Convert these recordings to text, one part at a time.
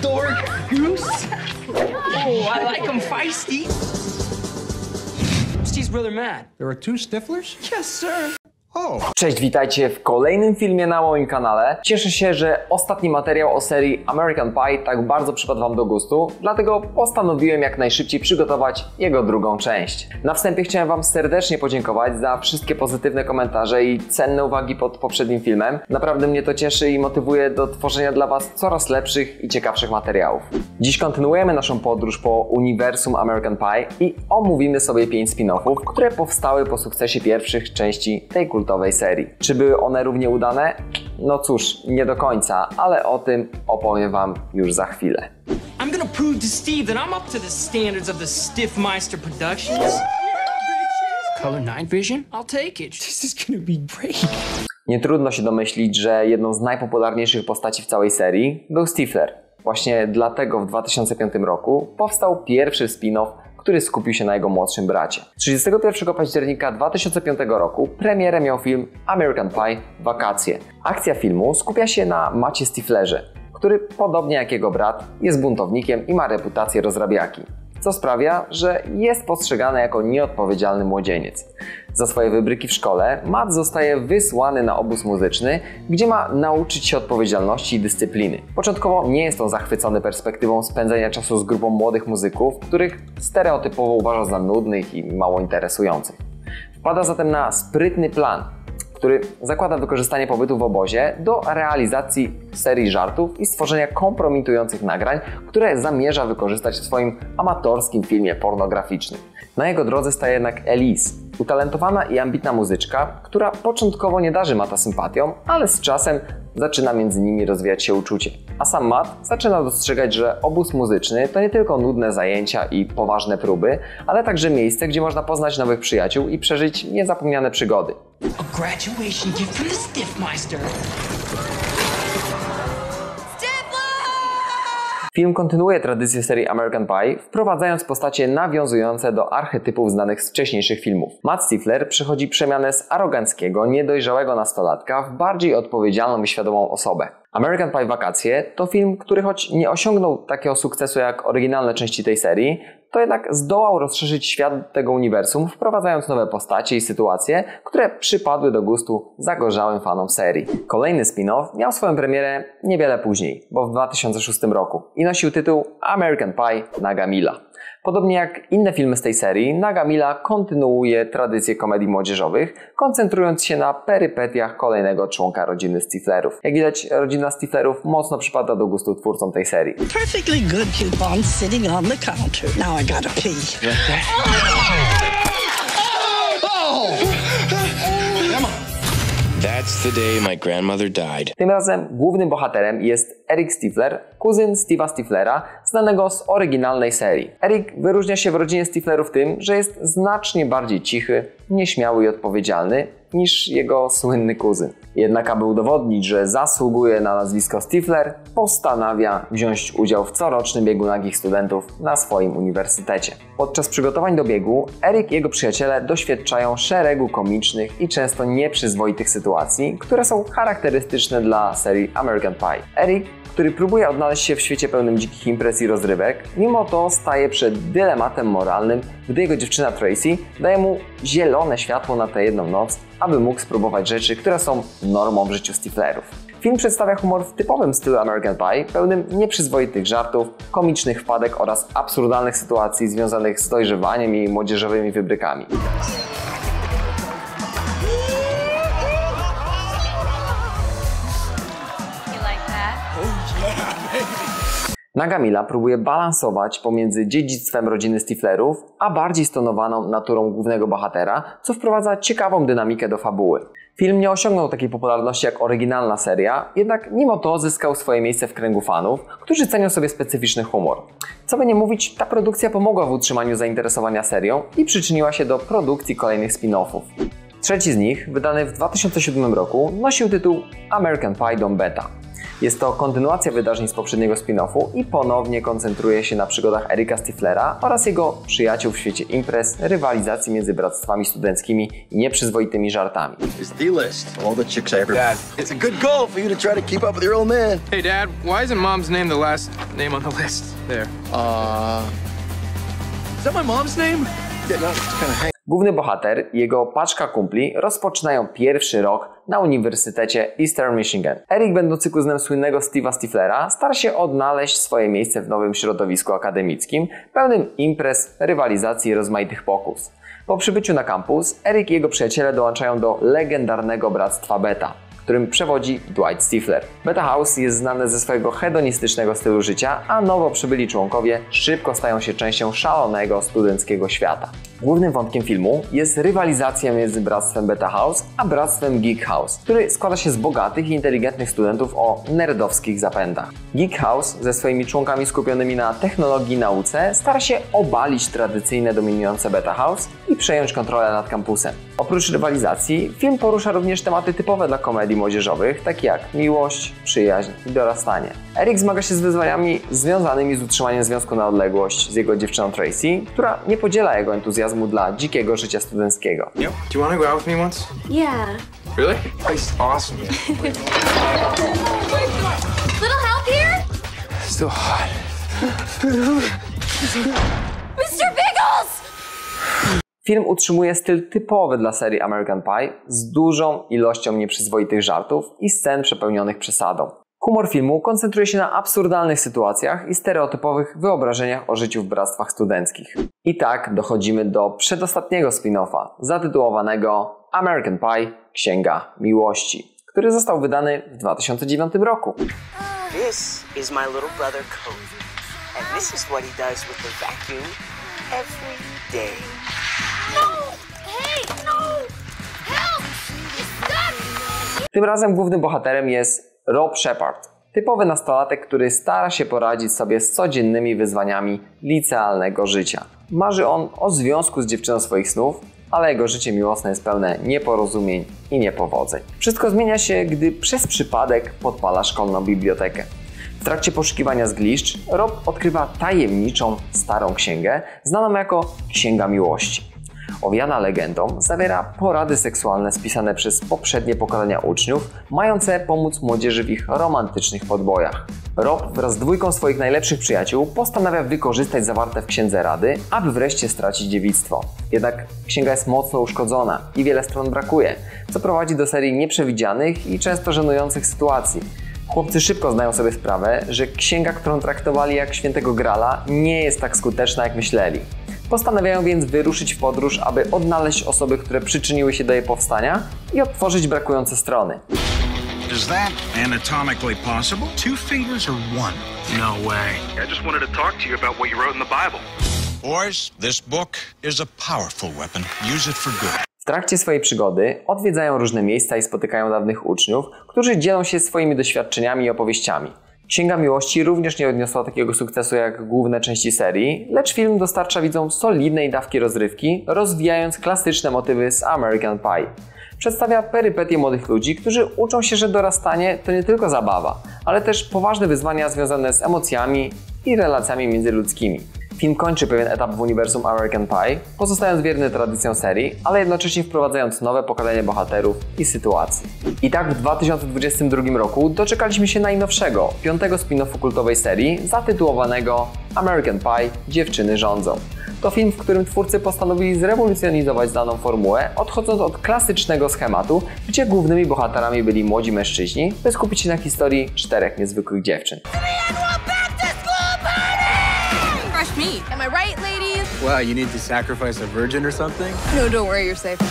dork. Goose. Oh, I like him feisty. Steve's brother Matt. There are two Stiflers? Yes, sir. Cześć, witajcie w kolejnym filmie na moim kanale. Cieszę się, że ostatni materiał o serii American Pie tak bardzo przypadł Wam do gustu, dlatego postanowiłem jak najszybciej przygotować jego drugą część. Na wstępie chciałem Wam serdecznie podziękować za wszystkie pozytywne komentarze i cenne uwagi pod poprzednim filmem. Naprawdę mnie to cieszy i motywuje do tworzenia dla Was coraz lepszych i ciekawszych materiałów. Dziś kontynuujemy naszą podróż po uniwersum American Pie i omówimy sobie 5 spin-offów, które powstały po sukcesie pierwszych części tej kultowej serii. Czy były one równie udane? No cóż, nie do końca, ale o tym opowiem Wam już za chwilę. I'm gonna prove to Steve that I'm up to the standards of the Stiffmeister Productions. Color night vision? I'll take it. This is gonna be great. Nie trudno się domyślić, że jedną z najpopularniejszych postaci w całej serii był Stifler. Właśnie dlatego w 2005 roku powstał pierwszy spin-off, który skupił się na jego młodszym bracie. 31 października 2005 roku premierę miał film American Pie Wakacje. Akcja filmu skupia się na Macie Stiflerze, który podobnie jak jego brat jest buntownikiem i ma reputację rozrabiaki co sprawia, że jest postrzegany jako nieodpowiedzialny młodzieniec. Za swoje wybryki w szkole Matt zostaje wysłany na obóz muzyczny, gdzie ma nauczyć się odpowiedzialności i dyscypliny. Początkowo nie jest on zachwycony perspektywą spędzania czasu z grupą młodych muzyków, których stereotypowo uważa za nudnych i mało interesujących. Wpada zatem na sprytny plan, który zakłada wykorzystanie pobytu w obozie do realizacji serii żartów i stworzenia kompromitujących nagrań, które zamierza wykorzystać w swoim amatorskim filmie pornograficznym. Na jego drodze staje jednak Elise, utalentowana i ambitna muzyczka, która początkowo nie darzy Mata sympatią, ale z czasem zaczyna między nimi rozwijać się uczucie. A sam Matt zaczyna dostrzegać, że obóz muzyczny to nie tylko nudne zajęcia i poważne próby, ale także miejsce, gdzie można poznać nowych przyjaciół i przeżyć niezapomniane przygody. Film kontynuuje tradycję serii American Pie, wprowadzając postacie nawiązujące do archetypów znanych z wcześniejszych filmów. Matt Stifler przechodzi przemianę z aroganckiego, niedojrzałego nastolatka w bardziej odpowiedzialną i świadomą osobę. American Pie Wakacje to film, który choć nie osiągnął takiego sukcesu jak oryginalne części tej serii, to jednak zdołał rozszerzyć świat tego uniwersum, wprowadzając nowe postacie i sytuacje, które przypadły do gustu zagorzałym fanom serii. Kolejny spin-off miał swoją premierę niewiele później, bo w 2006 roku i nosił tytuł American Pie Nagamila. Podobnie jak inne filmy z tej serii, Nagamila kontynuuje tradycje komedii młodzieżowych, koncentrując się na perypetiach kolejnego członka rodziny Stiflerów. Jak widać, rodzina Stiflerów mocno przypada do gustu twórcom tej serii. Perfectly good coupon sitting on the counter. Now I gotta pee. That's the day my grandmother died. Tym razem głównym bohaterem jest Eric Stifler, kuzyn Steve'a Stiflera, znanego z oryginalnej serii. Eric wyróżnia się w rodzinie Stiflerów tym, że jest znacznie bardziej cichy, nieśmiały i odpowiedzialny niż jego słynny kuzyn. Jednak aby udowodnić, że zasługuje na nazwisko Stifler, postanawia wziąć udział w corocznym biegu nagich studentów na swoim uniwersytecie. Podczas przygotowań do biegu Eric i jego przyjaciele doświadczają szeregu komicznych i często nieprzyzwoitych sytuacji, które są charakterystyczne dla serii American Pie. Eric który próbuje odnaleźć się w świecie pełnym dzikich imprez i rozrywek, mimo to staje przed dylematem moralnym, gdy jego dziewczyna Tracy daje mu zielone światło na tę jedną noc, aby mógł spróbować rzeczy, które są normą w życiu Stiflerów. Film przedstawia humor w typowym stylu American Pie, pełnym nieprzyzwoitych żartów, komicznych wpadek oraz absurdalnych sytuacji związanych z dojrzewaniem i młodzieżowymi wybrykami. Nagamila próbuje balansować pomiędzy dziedzictwem rodziny Stiflerów, a bardziej stonowaną naturą głównego bohatera, co wprowadza ciekawą dynamikę do fabuły. Film nie osiągnął takiej popularności jak oryginalna seria, jednak mimo to zyskał swoje miejsce w kręgu fanów, którzy cenią sobie specyficzny humor. Co by nie mówić, ta produkcja pomogła w utrzymaniu zainteresowania serią i przyczyniła się do produkcji kolejnych spin-offów. Trzeci z nich, wydany w 2007 roku, nosił tytuł American Pie Don Beta. Jest to kontynuacja wydarzeń z poprzedniego spin-offu i ponownie koncentruje się na przygodach Erika Stiflera oraz jego przyjaciół w świecie imprez, rywalizacji między bractwami studenckimi i nieprzyzwoitymi żartami. It's the list of all the chicks I ever. Dad, it's a good goal for you to try to keep up with your old man. Hey, Dad, why isn't Mom's name the last name on the list? There. Uh, is that my mom's name? Yeah, no, it's kind of hang. Główny bohater i jego paczka kumpli rozpoczynają pierwszy rok na Uniwersytecie Eastern Michigan. Eric, będący kuzynem słynnego Steve'a Stiflera, stara się odnaleźć swoje miejsce w nowym środowisku akademickim, pełnym imprez, rywalizacji i rozmaitych pokus. Po przybyciu na kampus, Eric i jego przyjaciele dołączają do legendarnego Bractwa Beta, którym przewodzi Dwight Stifler. Beta House jest znane ze swojego hedonistycznego stylu życia, a nowo przybyli członkowie szybko stają się częścią szalonego studenckiego świata. Głównym wątkiem filmu jest rywalizacja między Bractwem Beta House a Bractwem Geek House, który składa się z bogatych i inteligentnych studentów o nerdowskich zapędach. Geek House ze swoimi członkami skupionymi na technologii i nauce stara się obalić tradycyjne dominujące Beta House przejąć kontrolę nad kampusem. Oprócz rywalizacji, film porusza również tematy typowe dla komedii młodzieżowych, takie jak miłość, przyjaźń i dorastanie. Eric zmaga się z wyzwaniami związanymi z utrzymaniem związku na odległość z jego dziewczyną Tracy, która nie podziela jego entuzjazmu dla dzikiego życia studenckiego. Yep. Do you want to go out with me once? Yeah. Really? Place is awesome. Little help here? Still hot. Mr. Biggles! Film utrzymuje styl typowy dla serii American Pie z dużą ilością nieprzyzwoitych żartów i scen przepełnionych przesadą. Humor filmu koncentruje się na absurdalnych sytuacjach i stereotypowych wyobrażeniach o życiu w bractwach studenckich. I tak dochodzimy do przedostatniego spin-offa, zatytułowanego American Pie Księga Miłości, który został wydany w 2009 roku. This is my little brother Cody, and this is what he does with the vacuum every day. Tym razem głównym bohaterem jest Rob Shepard, typowy nastolatek, który stara się poradzić sobie z codziennymi wyzwaniami licealnego życia. Marzy on o związku z dziewczyną swoich snów, ale jego życie miłosne jest pełne nieporozumień i niepowodzeń. Wszystko zmienia się, gdy przez przypadek podpala szkolną bibliotekę. W trakcie poszukiwania zgliszcz Rob odkrywa tajemniczą, starą księgę, znaną jako Księga Miłości. Owiana legendą zawiera porady seksualne spisane przez poprzednie pokolenia uczniów, mające pomóc młodzieży w ich romantycznych podbojach. Rob wraz z dwójką swoich najlepszych przyjaciół postanawia wykorzystać zawarte w księdze rady, aby wreszcie stracić dziewictwo. Jednak księga jest mocno uszkodzona i wiele stron brakuje, co prowadzi do serii nieprzewidzianych i często żenujących sytuacji. Chłopcy szybko zdają sobie sprawę, że księga, którą traktowali jak świętego grala, nie jest tak skuteczna jak myśleli. Postanawiają więc wyruszyć w podróż, aby odnaleźć osoby, które przyczyniły się do jej powstania i odtworzyć brakujące strony. Is that anatomically possible? Two fingers or one? No way. I just wanted to talk to you about what you wrote in the Bible. Boys, this book is a powerful weapon. Use it for good. W trakcie swojej przygody odwiedzają różne miejsca i spotykają dawnych uczniów, którzy dzielą się swoimi doświadczeniami i opowieściami. Księga Miłości również nie odniosła takiego sukcesu jak główne części serii, lecz film dostarcza widzom solidnej dawki rozrywki, rozwijając klasyczne motywy z American Pie. Przedstawia perypetie młodych ludzi, którzy uczą się, że dorastanie to nie tylko zabawa, ale też poważne wyzwania związane z emocjami i relacjami międzyludzkimi. Film kończy pewien etap w uniwersum American Pie, pozostając wierny tradycjom serii, ale jednocześnie wprowadzając nowe pokolenie bohaterów i sytuacji. I tak w 2022 roku doczekaliśmy się najnowszego, piątego spin-offu kultowej serii zatytułowanego American Pie Dziewczyny rządzą. To film, w którym twórcy postanowili zrewolucjonizować daną formułę, odchodząc od klasycznego schematu, gdzie głównymi bohaterami byli młodzi mężczyźni, by skupić się na historii czterech niezwykłych dziewczyn. Me. Am I right, ladies? Wow, you need to sacrifice a virgin or something? No, don't worry, you're safe.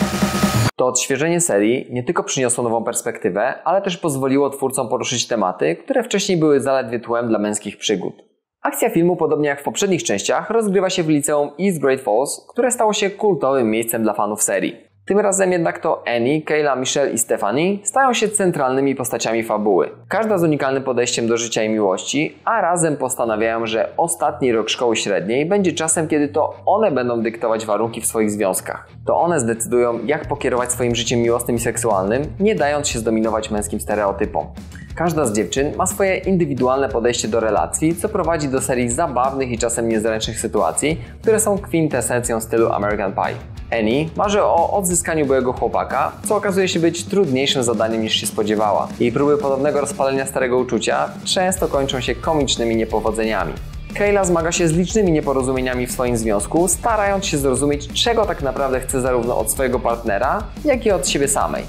To odświeżenie serii nie tylko przyniosło nową perspektywę, ale też pozwoliło twórcom poruszyć tematy, które wcześniej były zaledwie tłem dla męskich przygód. Akcja filmu, podobnie jak w poprzednich częściach, rozgrywa się w liceum East Great Falls, które stało się kultowym miejscem dla fanów serii. Tym razem jednak to Annie, Kayla, Michelle i Stephanie stają się centralnymi postaciami fabuły. Każda z unikalnym podejściem do życia i miłości, a razem postanawiają, że ostatni rok szkoły średniej będzie czasem, kiedy to one będą dyktować warunki w swoich związkach. To one zdecydują, jak pokierować swoim życiem miłosnym i seksualnym, nie dając się zdominować męskim stereotypom. Każda z dziewczyn ma swoje indywidualne podejście do relacji, co prowadzi do serii zabawnych i czasem niezręcznych sytuacji, które są kwintesencją stylu American Pie. Annie marzy o odzyskaniu byłego chłopaka, co okazuje się być trudniejszym zadaniem niż się spodziewała. Jej próby ponownego rozpalenia starego uczucia często kończą się komicznymi niepowodzeniami. Kayla zmaga się z licznymi nieporozumieniami w swoim związku, starając się zrozumieć, czego tak naprawdę chce zarówno od swojego partnera, jak i od siebie samej.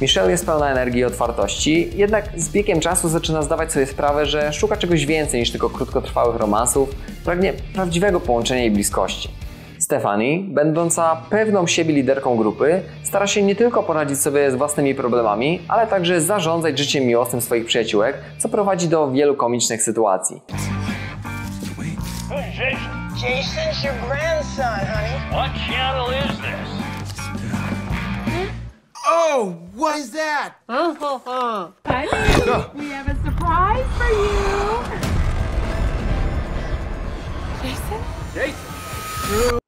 Michelle jest pełna energii i otwartości, jednak z biegiem czasu zaczyna zdawać sobie sprawę, że szuka czegoś więcej niż tylko krótkotrwałych romansów, pragnie prawdziwego połączenia i bliskości. Stephanie, będąca pewną siebie liderką grupy, stara się nie tylko poradzić sobie z własnymi problemami, ale także zarządzać życiem miłosnym swoich przyjaciółek, co prowadzi do wielu komicznych sytuacji. Who's Jason? Jason's your grandson, honey. What channel is this? Oh, what is that? Ho, ho. Honey, we have a surprise for you. Jason? Jason?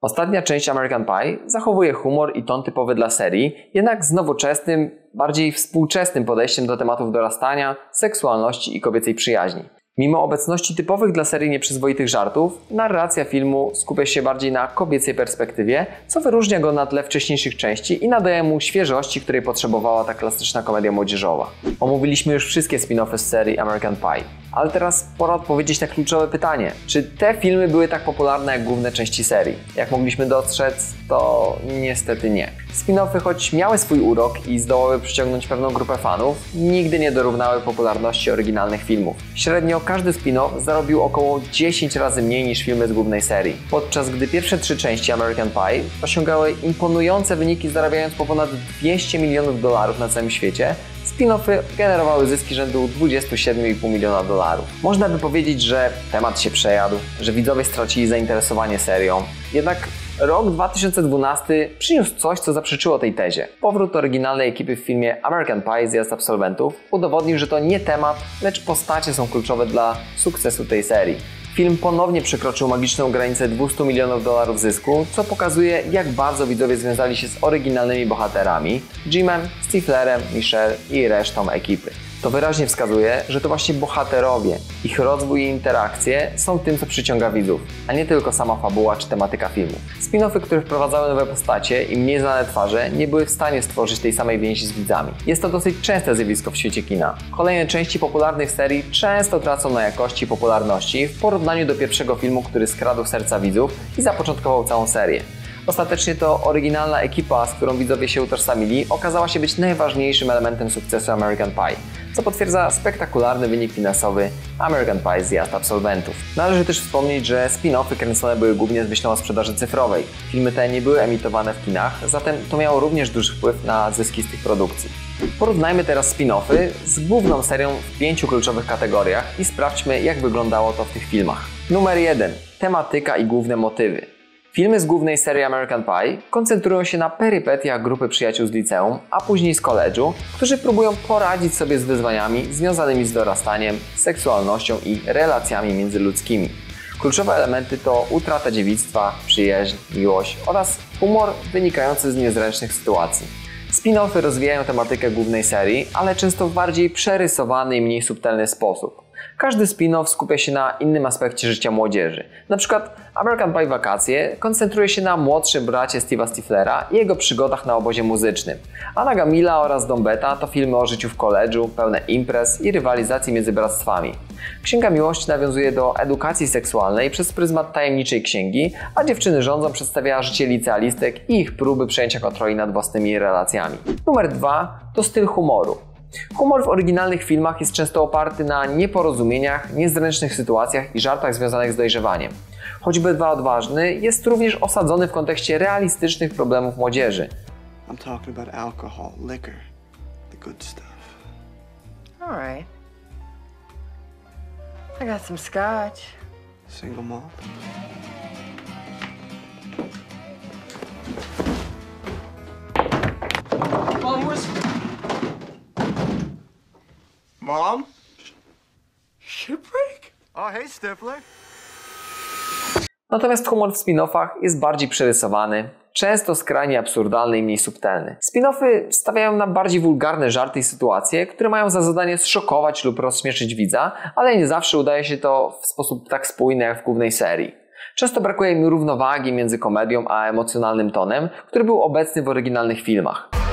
Ostatnia część American Pie zachowuje humor i ton typowy dla serii, jednak z nowoczesnym, bardziej współczesnym podejściem do tematów dorastania, seksualności i kobiecej przyjaźni. Mimo obecności typowych dla serii nieprzyzwoitych żartów, narracja filmu skupia się bardziej na kobiecej perspektywie, co wyróżnia go na tle wcześniejszych części i nadaje mu świeżości, której potrzebowała ta klasyczna komedia młodzieżowa. Omówiliśmy już wszystkie spin-offy z serii American Pie, ale teraz pora odpowiedzieć na kluczowe pytanie. Czy te filmy były tak popularne jak główne części serii? Jak mogliśmy dostrzec, to niestety nie. Spin-offy, choć miały swój urok i zdołały przyciągnąć pewną grupę fanów, nigdy nie dorównały popularności oryginalnych filmów. Średnio każdy spin-off zarobił około 10 razy mniej niż filmy z głównej serii. Podczas gdy pierwsze trzy części American Pie osiągały imponujące wyniki zarabiając po ponad 200 milionów dolarów na całym świecie, spin-offy generowały zyski rzędu 27,5 miliona dolarów. Można by powiedzieć, że temat się przejadł, że widzowie stracili zainteresowanie serią. Jednak rok 2012 przyniósł coś, co zaprzeczyło tej tezie. Powrót oryginalnej ekipy w filmie American Pie Zjazd Absolwentów udowodnił, że to nie temat, lecz postacie są kluczowe dla sukcesu tej serii. Film ponownie przekroczył magiczną granicę 200 milionów dolarów zysku, co pokazuje, jak bardzo widzowie związali się z oryginalnymi bohaterami Jimem, Stiflerem, Michelle i resztą ekipy. To wyraźnie wskazuje, że to właśnie bohaterowie, ich rozwój i interakcje są tym, co przyciąga widzów, a nie tylko sama fabuła czy tematyka filmu. Spin-offy, które wprowadzały nowe postacie i mniej znane twarze, nie były w stanie stworzyć tej samej więzi z widzami. Jest to dosyć częste zjawisko w świecie kina. Kolejne części popularnych serii często tracą na jakości i popularności w porównaniu do pierwszego filmu, który skradł serca widzów i zapoczątkował całą serię. Ostatecznie to oryginalna ekipa, z którą widzowie się utożsamili, okazała się być najważniejszym elementem sukcesu American Pie, co potwierdza spektakularny wynik finansowy American Pie zjazd absolwentów. Należy też wspomnieć, że spin-offy kręcone były głównie z myślą o sprzedaży cyfrowej. Filmy te nie były emitowane w kinach, zatem to miało również duży wpływ na zyski z tych produkcji. Porównajmy teraz spin-offy z główną serią w pięciu kluczowych kategoriach i sprawdźmy, jak wyglądało to w tych filmach. Numer 1. Tematyka i główne motywy. Filmy z głównej serii American Pie koncentrują się na perypetiach grupy przyjaciół z liceum, a później z koledżu, którzy próbują poradzić sobie z wyzwaniami związanymi z dorastaniem, seksualnością i relacjami międzyludzkimi. Kluczowe elementy to utrata dziewictwa, przyjaźń, miłość oraz humor wynikający z niezręcznych sytuacji. Spin-offy rozwijają tematykę głównej serii, ale często w bardziej przerysowany i mniej subtelny sposób. Każdy spin-off skupia się na innym aspekcie życia młodzieży. Na przykład American Pie Wakacje koncentruje się na młodszym bracie Steve'a Stiflera i jego przygodach na obozie muzycznym. A Nagamila oraz Dombeta to filmy o życiu w koledżu, pełne imprez i rywalizacji między bractwami. Księga Miłości nawiązuje do edukacji seksualnej przez pryzmat tajemniczej księgi, a Dziewczyny rządzą przedstawia życie licealistek i ich próby przejęcia kontroli nad własnymi relacjami. Numer dwa to styl humoru. Humor w oryginalnych filmach jest często oparty na nieporozumieniach, niezręcznych sytuacjach i żartach związanych z dojrzewaniem. Choćby dwa odważny, jest również osadzony w kontekście realistycznych problemów młodzieży. I'm talking about alcohol, liquor, the good stuff. All right. I got some scotch. Single malt. Where's... Mom? Shipwreck? Oh, hey, Stifler. Natomiast humor w spin-offach jest bardziej przerysowany, często skrajnie absurdalny i mniej subtelny. Spin-offy stawiają na bardziej wulgarne żarty i sytuacje, które mają za zadanie zszokować lub rozśmieszyć widza, ale nie zawsze udaje się to w sposób tak spójny jak w głównej serii. Często brakuje im równowagi między komedią a emocjonalnym tonem, który był obecny w oryginalnych filmach.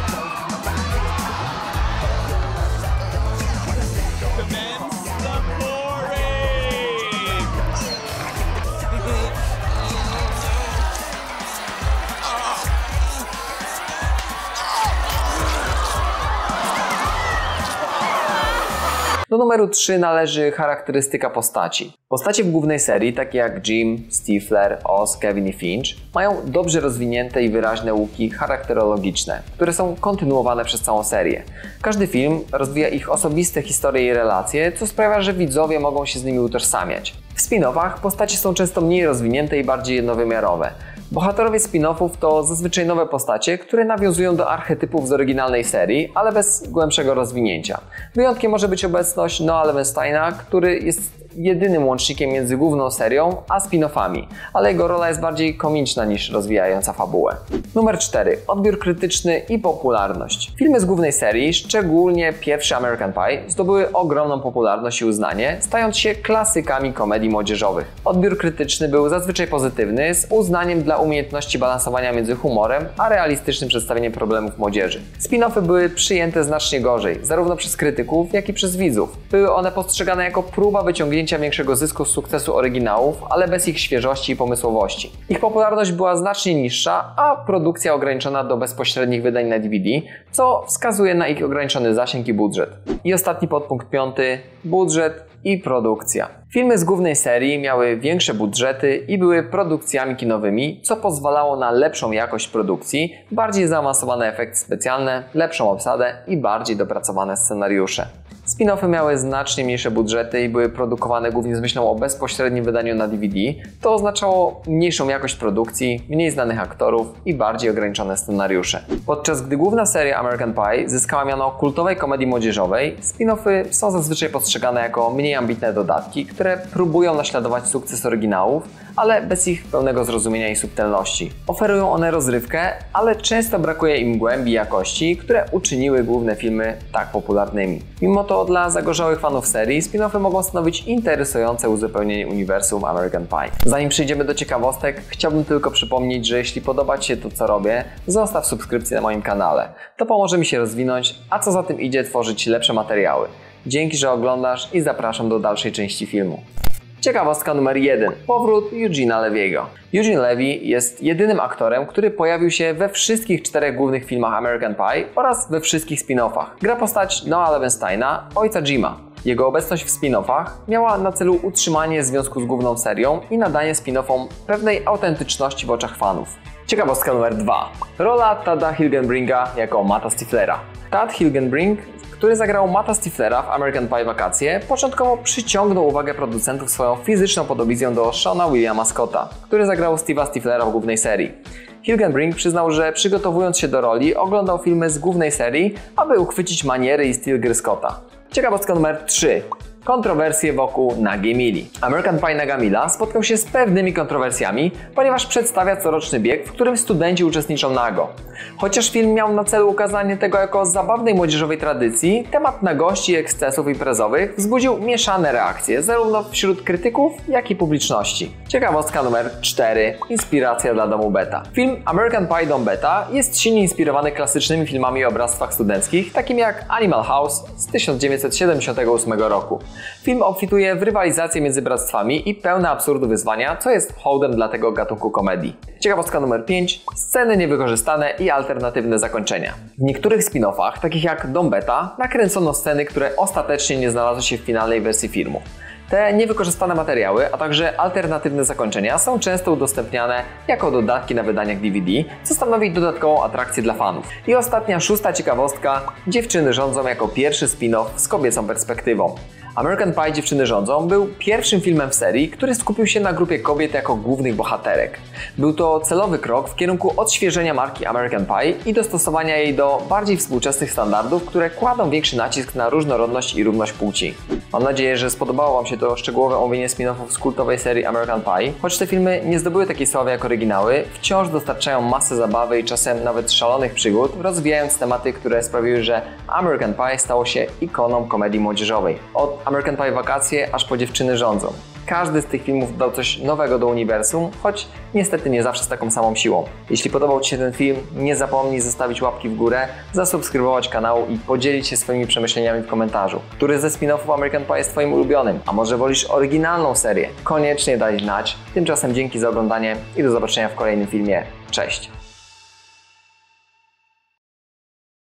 Do numeru 3 należy charakterystyka postaci. Postacie w głównej serii, takie jak Jim, Stifler, Oz, Kevin i Finch, mają dobrze rozwinięte i wyraźne łuki charakterologiczne, które są kontynuowane przez całą serię. Każdy film rozwija ich osobiste historie i relacje, co sprawia, że widzowie mogą się z nimi utożsamiać. W spin-offach postacie są często mniej rozwinięte i bardziej jednowymiarowe. Bohaterowie spin-offów to zazwyczaj nowe postacie, które nawiązują do archetypów z oryginalnej serii, ale bez głębszego rozwinięcia. Wyjątkiem może być obecność Noah Levensteina, który jest jedynym łącznikiem między główną serią a spin-offami, ale jego rola jest bardziej komiczna niż rozwijająca fabułę. Numer 4. Odbiór krytyczny i popularność. Filmy z głównej serii, szczególnie pierwszy American Pie, zdobyły ogromną popularność i uznanie, stając się klasykami komedii młodzieżowych. Odbiór krytyczny był zazwyczaj pozytywny, z uznaniem dla umiejętności balansowania między humorem a realistycznym przedstawieniem problemów młodzieży. Spin-offy były przyjęte znacznie gorzej, zarówno przez krytyków, jak i przez widzów. Były one postrzegane jako próba wyciągnięcia większego zysku z sukcesu oryginałów, ale bez ich świeżości i pomysłowości. Ich popularność była znacznie niższa, a produkcja ograniczona do bezpośrednich wydań na DVD, co wskazuje na ich ograniczony zasięg i budżet. I ostatni podpunkt piąty, budżet i produkcja. Filmy z głównej serii miały większe budżety i były produkcjami kinowymi, co pozwalało na lepszą jakość produkcji, bardziej zaawansowane efekty specjalne, lepszą obsadę i bardziej dopracowane scenariusze. Spin-offy miały znacznie mniejsze budżety i były produkowane głównie z myślą o bezpośrednim wydaniu na DVD. To oznaczało mniejszą jakość produkcji, mniej znanych aktorów i bardziej ograniczone scenariusze. Podczas gdy główna seria American Pie zyskała miano kultowej komedii młodzieżowej, spin-offy są zazwyczaj postrzegane jako mniej ambitne dodatki, które próbują naśladować sukces oryginałów, ale bez ich pełnego zrozumienia i subtelności. Oferują one rozrywkę, ale często brakuje im głębi jakości, które uczyniły główne filmy tak popularnymi. Mimo to dla zagorzałych fanów serii spin-offy mogą stanowić interesujące uzupełnienie uniwersum American Pie. Zanim przejdziemy do ciekawostek, chciałbym tylko przypomnieć, że jeśli podoba Ci się to, co robię, zostaw subskrypcję na moim kanale. To pomoże mi się rozwinąć, a co za tym idzie, tworzyć lepsze materiały. Dzięki, że oglądasz i zapraszam do dalszej części filmu. Ciekawostka numer 1. Powrót Eugena Leviego. Eugene Levy jest jedynym aktorem, który pojawił się we wszystkich czterech głównych filmach American Pie oraz we wszystkich spin-offach. Gra postać Noah Levensteina, ojca Jima. Jego obecność w spin-offach miała na celu utrzymanie związku z główną serią i nadanie spin-offom pewnej autentyczności w oczach fanów. Ciekawostka numer 2. Rola Tada Hilgenbringa jako Mata Stiflera. Tad Hilgenbrink który zagrał Mata Stiflera w American Pie Wakacje, początkowo przyciągnął uwagę producentów swoją fizyczną podobizją do Shona Williama Scotta, który zagrał Steve'a Stiflera w głównej serii. Hilgenbrink przyznał, że przygotowując się do roli, oglądał filmy z głównej serii, aby uchwycić maniery i styl gry Scotta. Ciekawostka numer 3 kontrowersje wokół Nagie Mili. American Pie Nagamila spotkał się z pewnymi kontrowersjami, ponieważ przedstawia coroczny bieg, w którym studenci uczestniczą nago. Chociaż film miał na celu ukazanie tego jako zabawnej młodzieżowej tradycji, temat nagości i ekscesów imprezowych wzbudził mieszane reakcje, zarówno wśród krytyków, jak i publiczności. Ciekawostka numer 4. Inspiracja dla domu Beta. Film American Pie Dom Beta jest silnie inspirowany klasycznymi filmami o obrazstwach studenckich, takimi jak Animal House z 1978 roku. Film obfituje w rywalizację między bractwami i pełne absurdu wyzwania, co jest hołdem dla tego gatunku komedii. Ciekawostka numer 5. Sceny niewykorzystane i alternatywne zakończenia. W niektórych spin-offach, takich jak Dom Beta, nakręcono sceny, które ostatecznie nie znalazły się w finalnej wersji filmu. Te niewykorzystane materiały, a także alternatywne zakończenia są często udostępniane jako dodatki na wydaniach DVD, co stanowi dodatkową atrakcję dla fanów. I ostatnia, szósta ciekawostka. Dziewczyny rządzą jako pierwszy spin-off z kobiecą perspektywą. American Pie Dziewczyny rządzą był pierwszym filmem w serii, który skupił się na grupie kobiet jako głównych bohaterek. Był to celowy krok w kierunku odświeżenia marki American Pie i dostosowania jej do bardziej współczesnych standardów, które kładą większy nacisk na różnorodność i równość płci. Mam nadzieję, że spodobało Wam się to szczegółowe omówienie spin-offów z kultowej serii American Pie. Choć te filmy nie zdobyły takiej sławy jak oryginały, wciąż dostarczają masę zabawy i czasem nawet szalonych przygód, rozwijając tematy, które sprawiły, że American Pie stało się ikoną komedii młodzieżowej. Od American Pie Wakacje aż po Dziewczyny rządzą. Każdy z tych filmów dał coś nowego do uniwersum, choć niestety nie zawsze z taką samą siłą. Jeśli podobał Ci się ten film, nie zapomnij zostawić łapki w górę, zasubskrybować kanału i podzielić się swoimi przemyśleniami w komentarzu. Który ze spin-offów American Pie jest Twoim ulubionym? A może wolisz oryginalną serię? Koniecznie daj znać. Tymczasem dzięki za oglądanie i do zobaczenia w kolejnym filmie. Cześć!